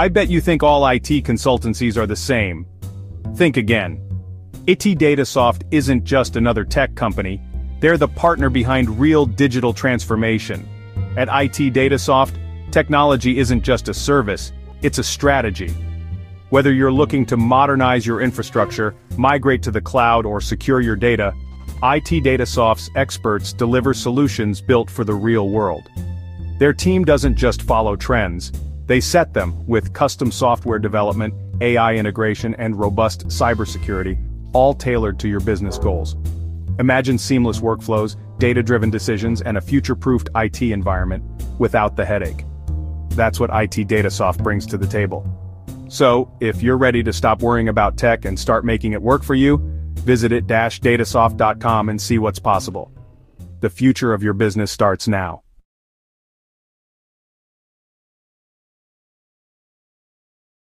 I bet you think all IT consultancies are the same. Think again. IT Datasoft isn't just another tech company, they're the partner behind real digital transformation. At IT Datasoft, technology isn't just a service, it's a strategy. Whether you're looking to modernize your infrastructure, migrate to the cloud or secure your data, IT Datasoft's experts deliver solutions built for the real world. Their team doesn't just follow trends, they set them with custom software development, AI integration and robust cybersecurity, all tailored to your business goals. Imagine seamless workflows, data-driven decisions and a future-proofed IT environment without the headache. That's what IT Datasoft brings to the table. So, if you're ready to stop worrying about tech and start making it work for you, Visit it-datasoft.com and see what's possible. The future of your business starts now.